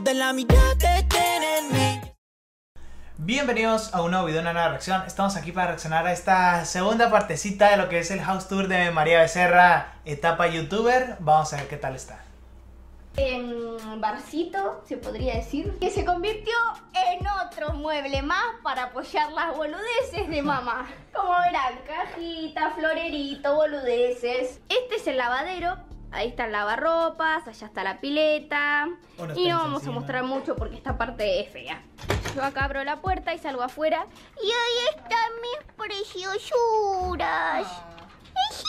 de la mirada que. Bienvenidos a un nuevo video, una nueva reacción. Estamos aquí para reaccionar a esta segunda partecita de lo que es el house tour de María Becerra, etapa youtuber. Vamos a ver qué tal está. en barcito, se podría decir, que se convirtió en otro mueble más para apoyar las boludeces de mamá. Como verán, cajita, florerito, boludeces. Este es el lavadero. Ahí está el lavarropas, allá está la pileta. Y no vamos a mostrar mucho porque esta parte es fea. Yo acá abro la puerta y salgo afuera. Y ahí están mis preciosuras. Eso.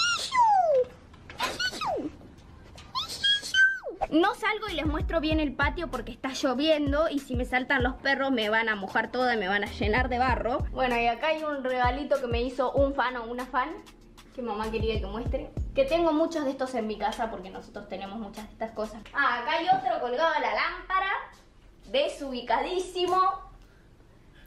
No salgo y les muestro bien el patio porque está lloviendo y si me saltan los perros me van a mojar toda y me van a llenar de barro. Bueno, y acá hay un regalito que me hizo un fan o una fan que mamá quería que muestre. Que tengo muchos de estos en mi casa porque nosotros tenemos muchas de estas cosas. Ah, acá hay otro colgado a la lámpara, desubicadísimo.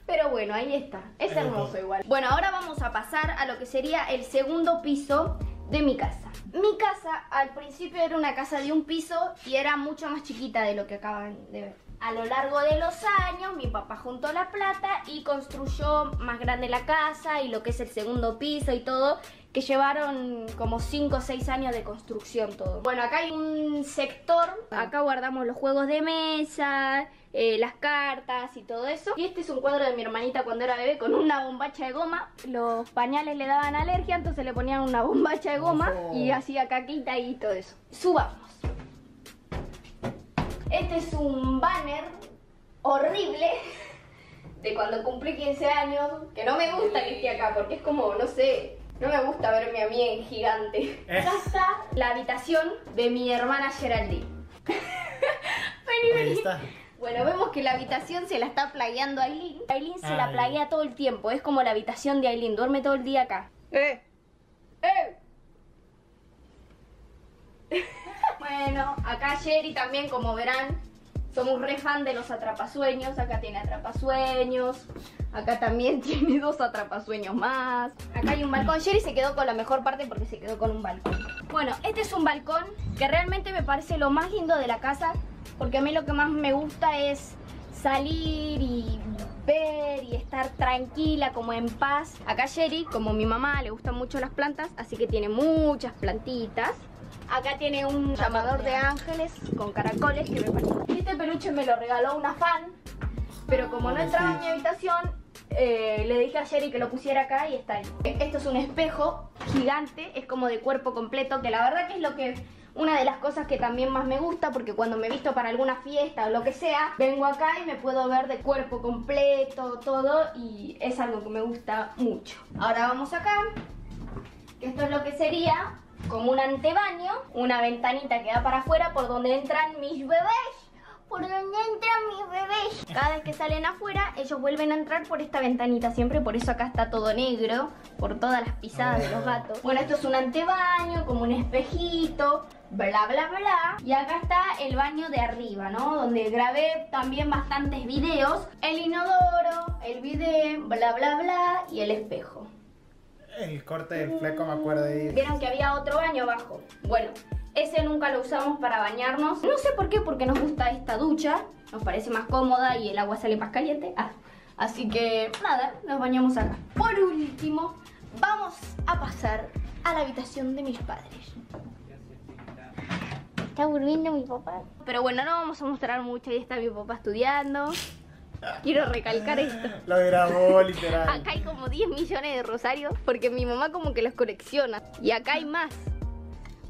Pero bueno, ahí está. Es hermoso igual. Bueno, ahora vamos a pasar a lo que sería el segundo piso de mi casa. Mi casa al principio era una casa de un piso y era mucho más chiquita de lo que acaban de ver. A lo largo de los años mi papá juntó la plata y construyó más grande la casa y lo que es el segundo piso y todo, que llevaron como 5 o 6 años de construcción todo. Bueno, acá hay un sector, acá guardamos los juegos de mesa, eh, las cartas y todo eso. Y este es un cuadro de mi hermanita cuando era bebé con una bombacha de goma. Los pañales le daban alergia, entonces le ponían una bombacha de goma y hacía caquita y todo eso. Subamos. Este es un banner horrible de cuando cumplí 15 años, que no me gusta que esté acá porque es como, no sé, no me gusta verme a mí en gigante. Eh. Acá está la habitación de mi hermana Geraldine. vení, Ahí vení. está. Bueno, vemos que la habitación se la está plagueando Aileen. Aileen se la plaguea todo el tiempo, es como la habitación de Aileen, duerme todo el día acá. ¡Eh! ¡Eh! bueno, acá Jerry también, como verán, somos re fan de los atrapasueños. Acá tiene atrapasueños. Acá también tiene dos atrapasueños más. Acá hay un balcón. Jerry se quedó con la mejor parte porque se quedó con un balcón. Bueno, este es un balcón que realmente me parece lo más lindo de la casa. Porque a mí lo que más me gusta es salir y ver y estar tranquila, como en paz. Acá Jerry, como mi mamá, le gustan mucho las plantas, así que tiene muchas plantitas. Acá tiene un llamador de ángeles con caracoles que me parece. Este peluche me lo regaló una fan, pero como no entraba en mi habitación, eh, le dije a Jerry que lo pusiera acá y está ahí. Esto es un espejo gigante, es como de cuerpo completo, que la verdad que es lo que una de las cosas que también más me gusta, porque cuando me visto para alguna fiesta o lo que sea, vengo acá y me puedo ver de cuerpo completo, todo, y es algo que me gusta mucho. Ahora vamos acá, que esto es lo que sería como un antebaño, una ventanita que da para afuera por donde entran mis bebés. Por donde entran mis bebés. Cada vez que salen afuera, ellos vuelven a entrar por esta ventanita siempre, por eso acá está todo negro, por todas las pisadas de los gatos. Bueno, esto es un antebaño, como un espejito, bla bla bla. Y acá está el baño de arriba, ¿no? Donde grabé también bastantes videos. El inodoro, el video, bla bla bla y el espejo. El corte del fleco me acuerdo de Vieron que había otro baño abajo. Bueno, ese nunca lo usamos para bañarnos. No sé por qué, porque nos gusta esta ducha. Nos parece más cómoda y el agua sale más caliente. Ah, así que nada, nos bañamos acá. Por último, vamos a pasar a la habitación de mis padres. Está durmiendo mi papá. Pero bueno, no vamos a mostrar mucho. Ahí está mi papá estudiando. Quiero recalcar esto. Lo grabó literal. Acá hay como 10 millones de rosarios porque mi mamá como que los colecciona. Y acá hay más.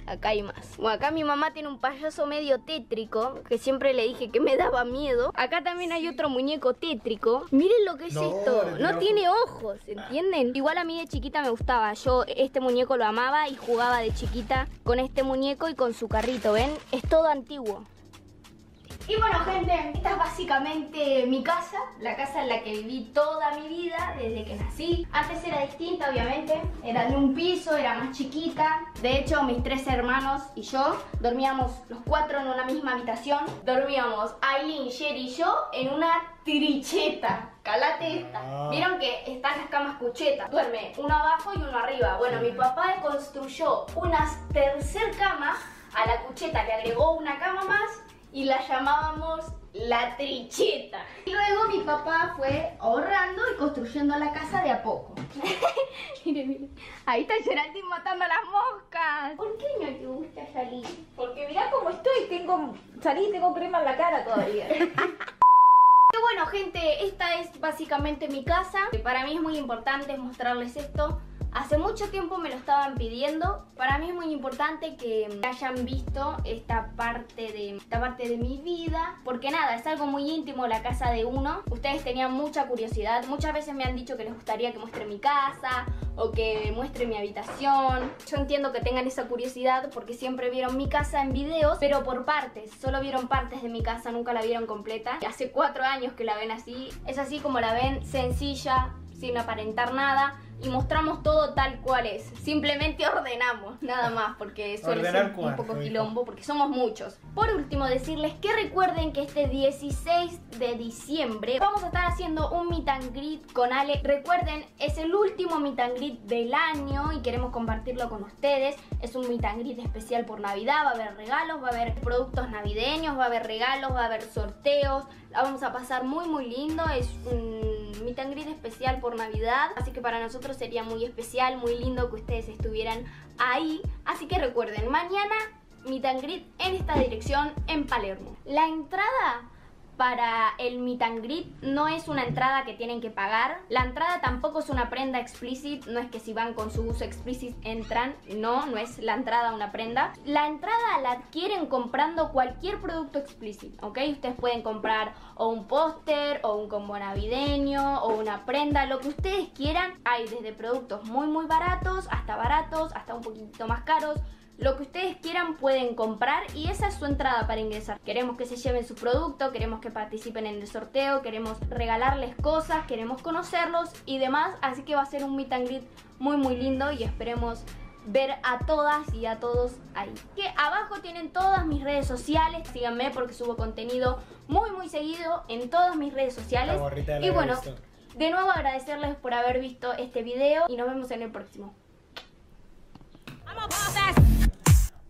Acá hay más. Bueno, acá mi mamá tiene un payaso medio tétrico que siempre le dije que me daba miedo. Acá también hay otro muñeco tétrico. Miren lo que es No, esto. No tiene tiene ojos, ¿entienden? Igual a mí de chiquita me gustaba. Yo este muñeco lo amaba y jugaba de chiquita con este muñeco y con su carrito, ¿ven? Es todo antiguo. Y bueno, gente, esta es básicamente mi casa, la casa en la que viví toda mi vida desde que nací. Antes era distinta, obviamente, era de un piso, era más chiquita. De hecho, mis tres hermanos y yo dormíamos los cuatro en una misma habitación. Dormíamos Aileen, Sherry y yo en una tricheta. Calate esta. Ah. Vieron que están las camas cuchetas. Duerme uno abajo y uno arriba. Bueno, mi papá construyó una tercer cama a la cucheta, le agregó una cama más y la llamábamos la tricheta. Y luego mi papá fue ahorrando y construyendo la casa de a poco. mire, mire. Ahí está Geraldine matando a las moscas. ¿Por qué no te gusta salir? Porque mirá cómo estoy, tengo salí y tengo crema en la cara todavía. Y bueno, gente, esta es básicamente mi casa. Para mí es muy importante mostrarles esto. Hace mucho tiempo me lo estaban pidiendo. Para mí es muy importante que hayan visto esta parte de esta parte de mi vida, porque nada, es algo muy íntimo la casa de uno. Ustedes tenían mucha curiosidad. Muchas veces me han dicho que les gustaría que muestre mi casa o que muestre mi habitación. Yo entiendo que tengan esa curiosidad porque siempre vieron mi casa en videos, pero por partes. Solo vieron partes de mi casa, nunca la vieron completa. Hace cuatro años que la ven así. Es así como la ven, sencilla, sin aparentar nada y mostramos todo tal cual es. Simplemente ordenamos, nada más, porque suele Ordenar ser un poco quilombo, porque somos muchos. Por último, decirles que recuerden que este 16 de diciembre vamos a estar haciendo un meet and greet con Ale. Recuerden, es el último meet and greet del año y queremos compartirlo con ustedes. Es un meet and greet especial por Navidad, va a haber regalos, va a haber productos navideños, va a haber regalos, va a haber sorteos. La vamos a pasar muy muy lindo, es un meet and especial por Navidad, así que para nosotros sería muy especial, muy lindo que ustedes estuvieran ahí. Así que recuerden, mañana meet and en esta dirección en Palermo. La entrada para el meet and greet no es una entrada que tienen que pagar. La entrada tampoco es una prenda explicit, no es que si van con su uso explicit entran, no, no es la entrada una prenda. La entrada la adquieren comprando cualquier producto explicit, ¿ok? Ustedes pueden comprar o un póster, o un combo navideño, o una prenda, lo que ustedes quieran. Hay desde productos muy muy baratos hasta baratos, hasta un poquito más caros. Lo que ustedes quieran pueden comprar y esa es su entrada para ingresar. Queremos que se lleven su producto, queremos que participen en el sorteo, queremos regalarles cosas, queremos conocerlos y demás. Así que va a ser un meet and greet muy muy lindo y esperemos ver a todas y a todos ahí. Que abajo tienen todas mis redes sociales, síganme porque subo contenido muy muy seguido en todas mis redes sociales. Y bueno, de nuevo agradecerles por haber visto este video y nos vemos en el próximo.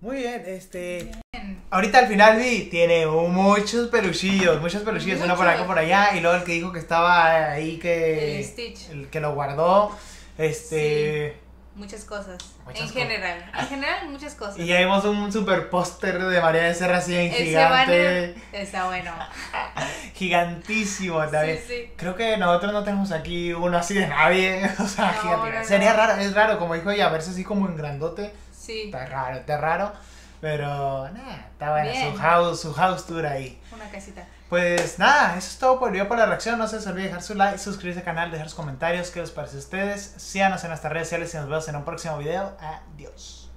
Muy bien, este. Ahorita al final vi, tiene muchos peluchillos, muchos peluchillos, uno por acá, por allá, y luego el que dijo que estaba ahí que. El Stitch. el que lo guardó. Este. Muchas cosas. Muchas en cosas. general. En general, muchas cosas. Y ya vimos un super póster de María de Serra así en gigante. está bueno. Gigantísimo también. Sí, sí. Creo que nosotros no tenemos aquí uno así de nadie. O sea, No, gigante. no, no. Sería raro, es raro, como dijo ella, verse así como en grandote. Está raro, está raro. Pero nada, estaba en su house, su house tour ahí. Una casita. Pues nada, eso es todo por el video, por la reacción. No se les olvide dejar su like, suscribirse al canal, dejar sus comentarios, qué les parece a ustedes. Síganos en nuestras redes sociales y nos vemos en un próximo video. Adiós.